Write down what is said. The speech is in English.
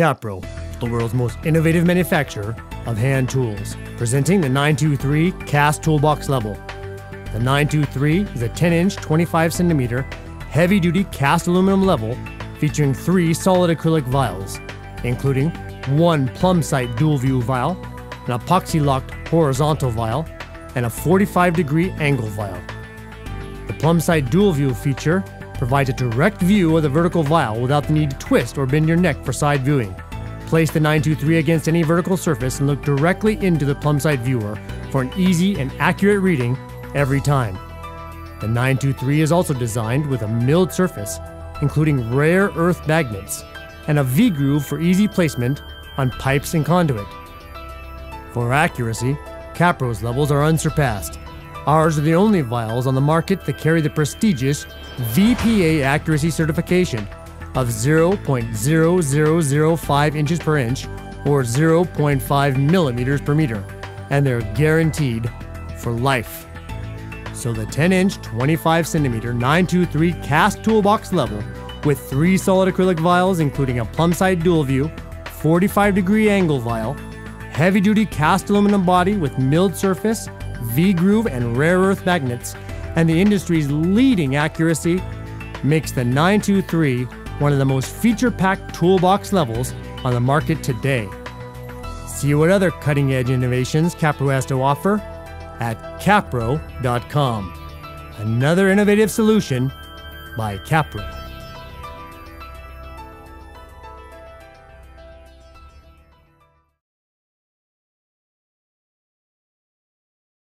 Kapro, the world's most innovative manufacturer of hand tools, presenting the 923 Cast Toolbox Level. The 923 is a 10 inch, 25 centimeter, heavy duty cast aluminum level featuring three solid acrylic vials, including one plumb sight dual view vial, an epoxy locked horizontal vial, and a 45 degree angle vial. The plumb sight dual view feature provides a direct view of the vertical vial without the need to twist or bend your neck for side viewing. Place the 923 against any vertical surface and look directly into the plumb sight viewer for an easy and accurate reading every time. The 923 is also designed with a milled surface, including rare earth magnets, and a V groove for easy placement on pipes and conduit. For accuracy, Kapro's levels are unsurpassed. Ours are the only vials on the market that carry the prestigious VPA accuracy certification of 0.0005 inches per inch or 0.5 millimeters per meter, and they're guaranteed for life. So the 10 inch, 25 centimeter 923 cast toolbox level with three solid acrylic vials, including a plumb sight dual view, 45 degree angle vial, heavy duty cast aluminum body with milled surface, V groove, and rare earth magnets, and the industry's leading accuracy makes the 923 one of the most feature packed toolbox levels on the market today. See what other cutting edge innovations Kapro has to offer at kapro.com. Another innovative solution by Kapro.